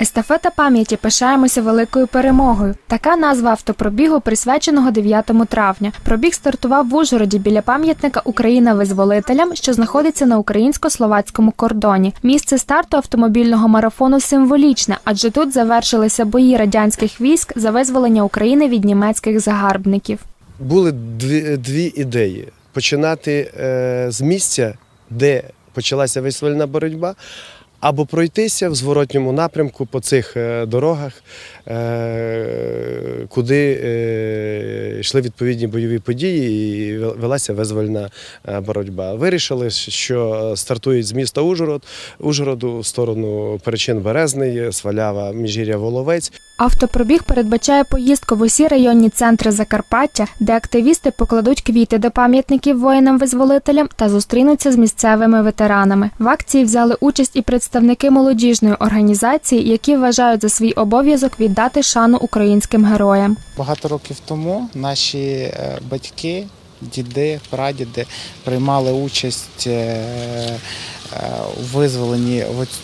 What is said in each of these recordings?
Естафета пам'яті пишаємося великою перемогою. Така назва автопробігу, присвяченого 9 травня. Пробіг стартував в Ужгороді біля пам'ятника Україна визволителям, що знаходиться на українсько-словацькому кордоні. Місце старту автомобільного марафону символічне, адже тут завершилися бої радянських військ за визволення України від німецьких загарбників. Були дві, дві ідеї: починати е, з місця, де почалася визвольна боротьба, або пройтися в зворотньому напрямку по цих е, дорогах, е, куди е, йшли відповідні бойові події і велася визвольна боротьба. Вирішили, що стартують з міста Ужгород, Ужгороду в сторону Перечин Березний, Свалява, Міжгір'я Воловець. Автопробіг передбачає поїздку в усі районні центри Закарпаття, де активісти покладуть квіти до пам'ятників воїнам-визволителям та зустрінуться з місцевими ветеранами. В акції взяли участь і представники молодіжної організації, які вважають за свій обов'язок віддати шану українським героям. Багато років тому наші е, батьки, діди, прадіди приймали участь е, у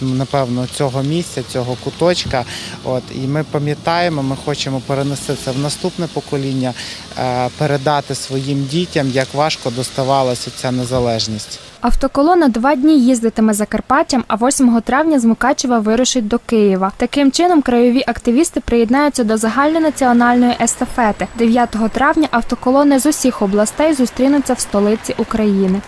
напевно цього місця, цього куточка. От і ми пам'ятаємо, ми хочемо перенести це в наступне покоління, е, передати своїм дітям, як важко доставалася ця незалежність. Автоколона два дні їздитиме Закарпаттям, а 8 травня з Мукачева вирушить до Києва. Таким чином, краєві активісти приєднаються до загальнонаціональної естафети. 9 травня автоколони з усіх областей зустрінуться в столиці України.